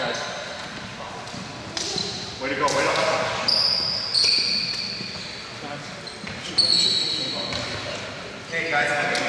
guys. Way to go, way to go. Hey guys,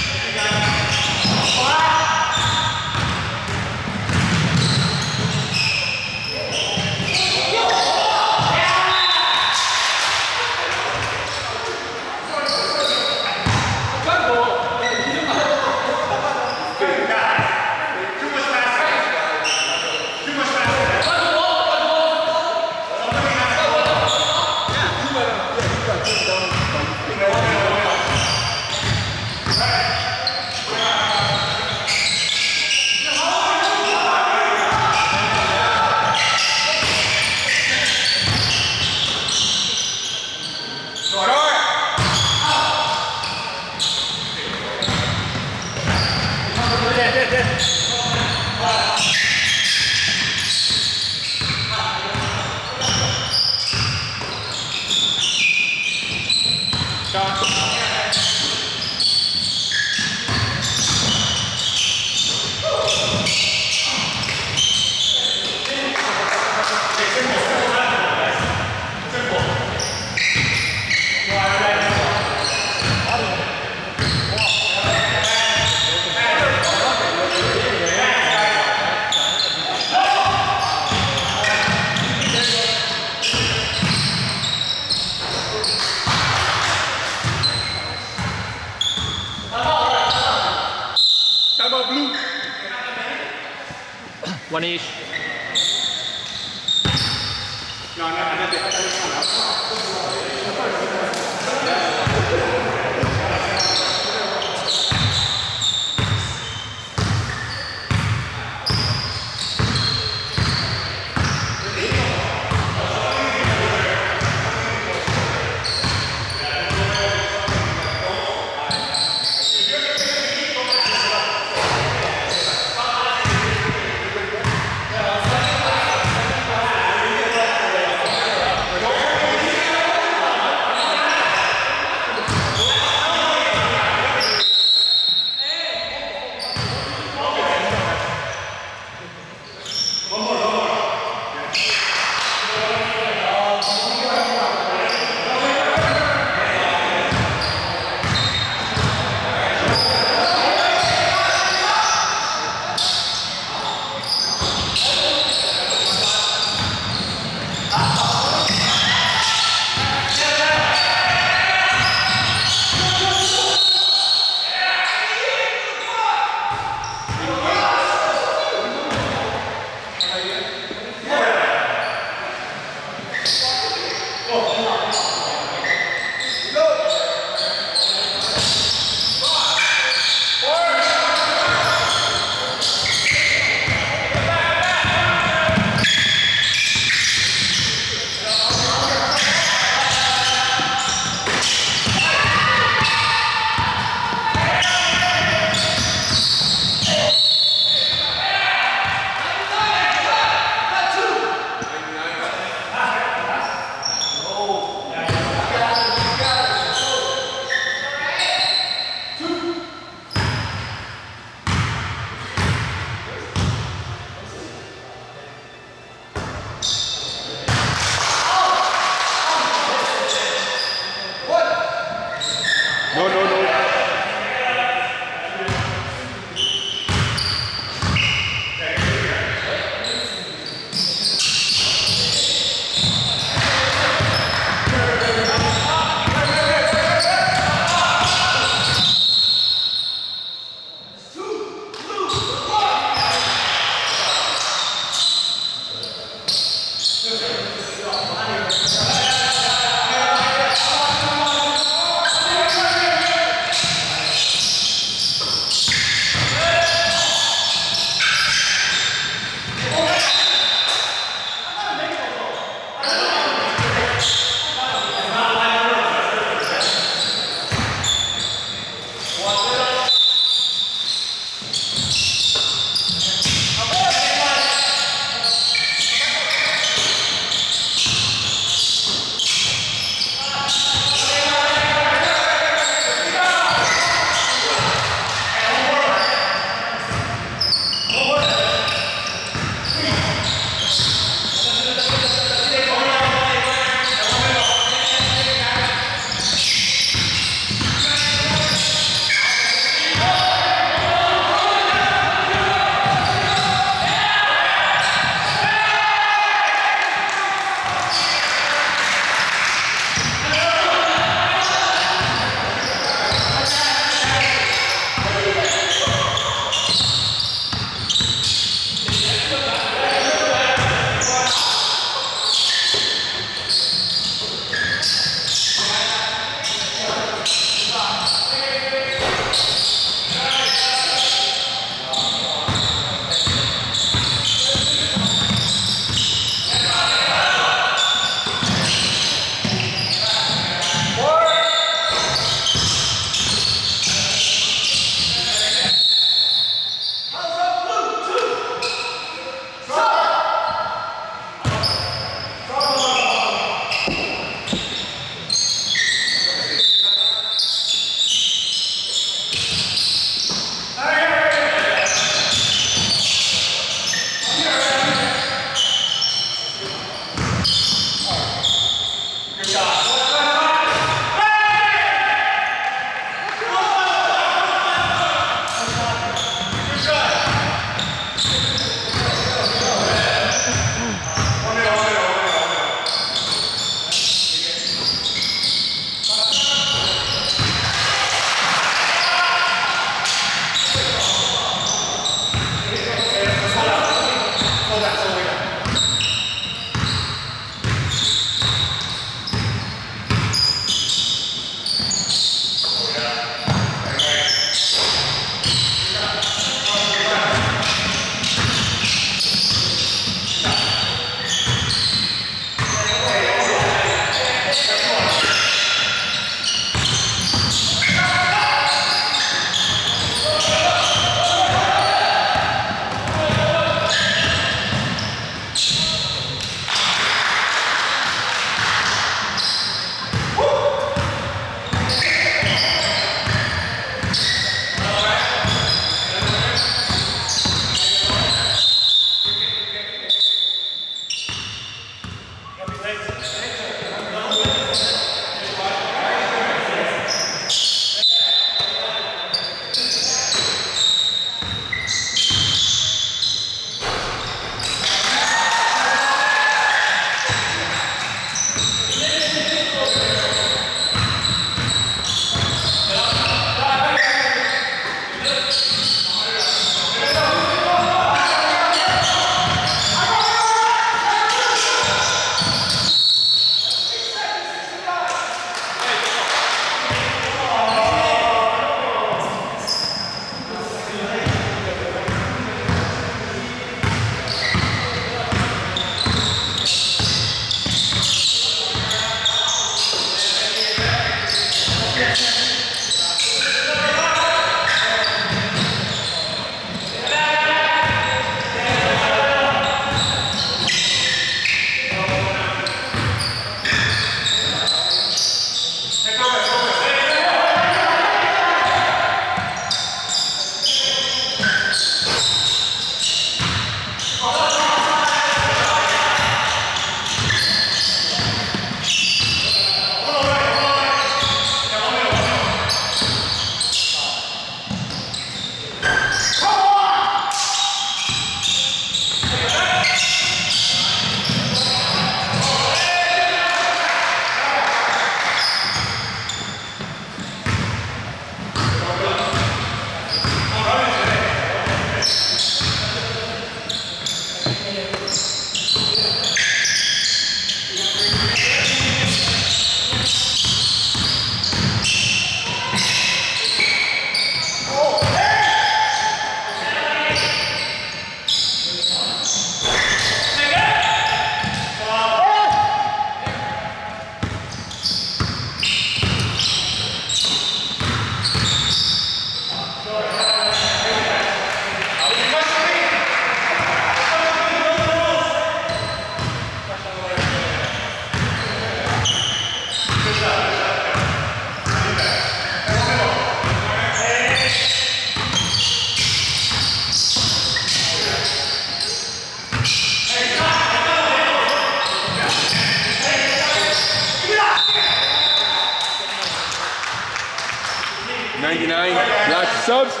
subs.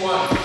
one.